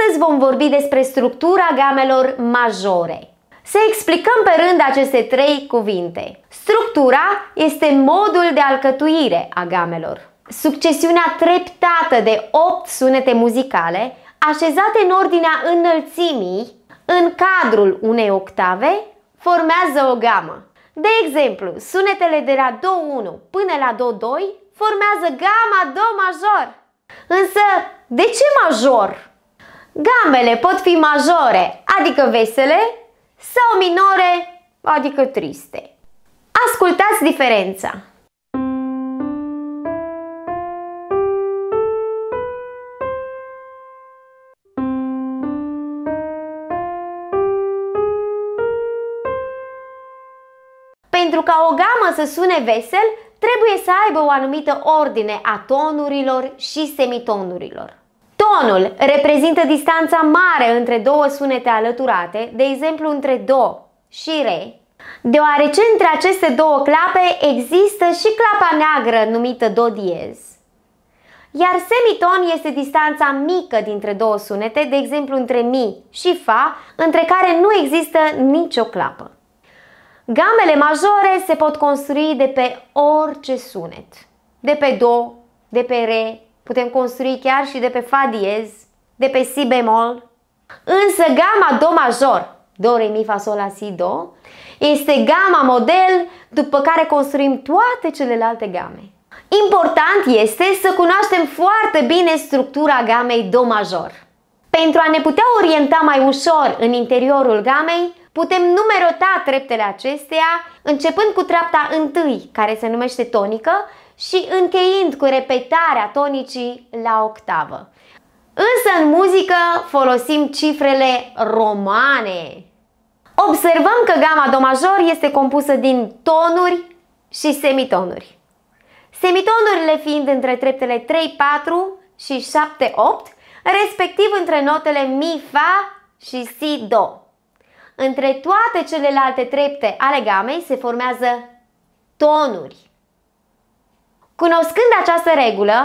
Astăzi vom vorbi despre structura gamelor majore. Să explicăm pe rând aceste trei cuvinte. Structura este modul de alcătuire a gamelor. Succesiunea treptată de 8 sunete muzicale, așezate în ordinea înălțimii, în cadrul unei octave, formează o gamă. De exemplu, sunetele de la Do1 până la Do2 formează gama Do major. Însă, de ce major? Gamele pot fi majore, adică vesele, sau minore, adică triste. Ascultați diferența! Pentru ca o gamă să sune vesel, trebuie să aibă o anumită ordine a tonurilor și semitonurilor. Tonul reprezintă distanța mare între două sunete alăturate, de exemplu între Do și Re, deoarece între aceste două clape există și clapa neagră numită Do diez. Iar semiton este distanța mică dintre două sunete, de exemplu între Mi și Fa, între care nu există nicio clapă. Gamele majore se pot construi de pe orice sunet, de pe Do, de pe Re, putem construi chiar și de pe Fa diez, de pe Si bemol. Însă gama Do major, Do, Re, Mi, Fa, Sol, La, Si, Do, este gama model după care construim toate celelalte game. Important este să cunoaștem foarte bine structura gamei Do major. Pentru a ne putea orienta mai ușor în interiorul gamei, putem numerota treptele acesteia, începând cu treapta întâi, care se numește tonică, și încheind cu repetarea tonicii la octavă. Însă în muzică folosim cifrele romane. Observăm că gama do major este compusă din tonuri și semitonuri. Semitonurile fiind între treptele 3-4 și 7-8, respectiv între notele mi, fa și si, do. Între toate celelalte trepte ale gamei se formează tonuri. Cunoscând această regulă,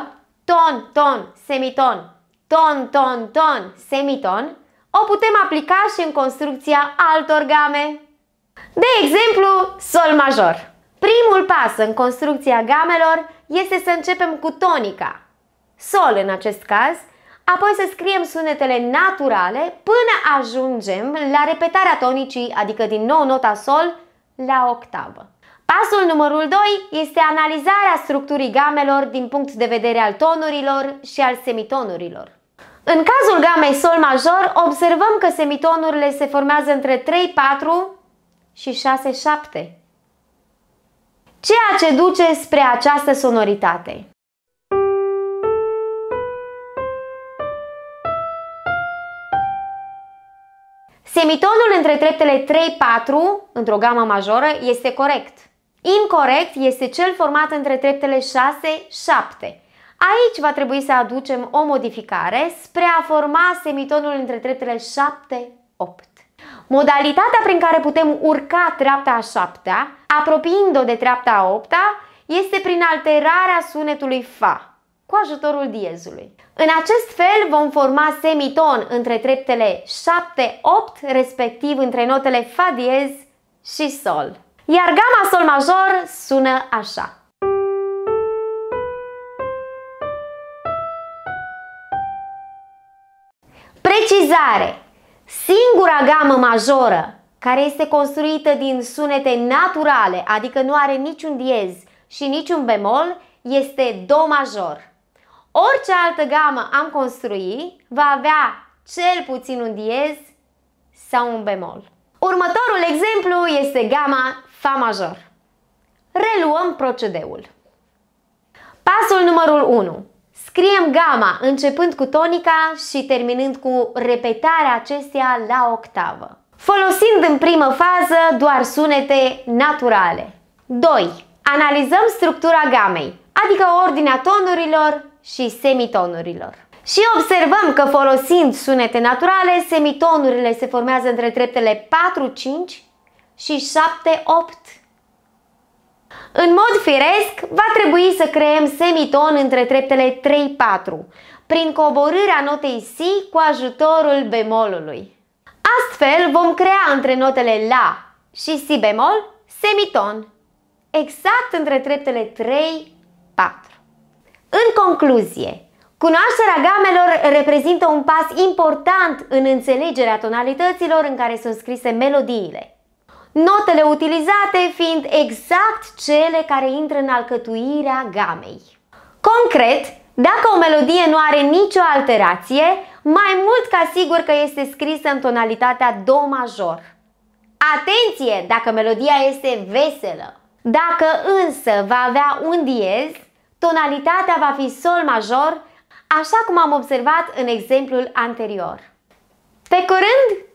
ton, ton, semiton, ton, ton, ton, semiton, o putem aplica și în construcția altor game. De exemplu, sol major. Primul pas în construcția gamelor este să începem cu tonica, sol în acest caz, apoi să scriem sunetele naturale până ajungem la repetarea tonicii, adică din nou nota sol, la octavă. Pasul numărul 2 este analizarea structurii gamelor din punct de vedere al tonurilor și al semitonurilor. În cazul gamei sol major, observăm că semitonurile se formează între 3-4 și 6-7, ceea ce duce spre această sonoritate. Semitonul între treptele 3-4 într-o gamă majoră este corect. Incorect este cel format între treptele 6-7. Aici va trebui să aducem o modificare spre a forma semitonul între treptele 7-8. Modalitatea prin care putem urca treapta a șaptea, apropiind-o de treapta a opta, este prin alterarea sunetului Fa, cu ajutorul diezului. În acest fel vom forma semiton între treptele 7-8, respectiv între notele Fa diez și Sol. Iar gama sol major sună așa. Precizare! Singura gamă majoră care este construită din sunete naturale, adică nu are niciun diez și niciun bemol, este Do major. Orice altă gamă am construit va avea cel puțin un diez sau un bemol. Următorul exemplu este gama Fa major. Reluăm procedeul. Pasul numărul 1. Scriem gama începând cu tonica și terminând cu repetarea acesteia la octavă, folosind în primă fază doar sunete naturale. 2. Analizăm structura gamei, adică ordinea tonurilor și semitonurilor. Și observăm că folosind sunete naturale, semitonurile se formează între treptele 4-5 și 7-8. În mod firesc, va trebui să creăm semiton între treptele 3-4, prin coborârea notei Si cu ajutorul bemolului. Astfel vom crea între notele La și Si bemol semiton, exact între treptele 3, 4. În concluzie, Cunoașterea gamelor reprezintă un pas important în înțelegerea tonalităților în care sunt scrise melodiile. Notele utilizate fiind exact cele care intră în alcătuirea gamei. Concret, dacă o melodie nu are nicio alterație, mai mult ca sigur că este scrisă în tonalitatea Do major. Atenție dacă melodia este veselă! Dacă însă va avea un diez, tonalitatea va fi Sol major, așa cum am observat în exemplul anterior. Pe curând!